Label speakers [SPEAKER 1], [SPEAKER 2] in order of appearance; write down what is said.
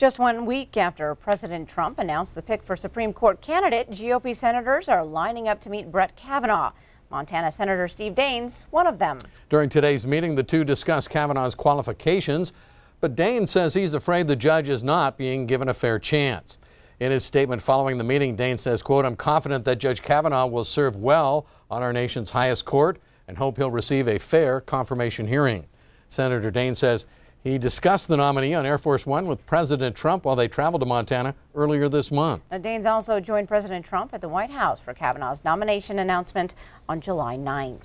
[SPEAKER 1] Just one week after President Trump announced the pick for Supreme Court candidate, GOP senators are lining up to meet Brett Kavanaugh. Montana Senator Steve Daines, one of them.
[SPEAKER 2] During today's meeting, the two discussed Kavanaugh's qualifications, but Daines says he's afraid the judge is not being given a fair chance. In his statement following the meeting, Daines says, quote, I'm confident that Judge Kavanaugh will serve well on our nation's highest court and hope he'll receive a fair confirmation hearing. Senator Daines says he discussed the nominee on Air Force One with President Trump while they traveled to Montana earlier this month.
[SPEAKER 1] Now, Daines also joined President Trump at the White House for Kavanaugh's nomination announcement on July 9th.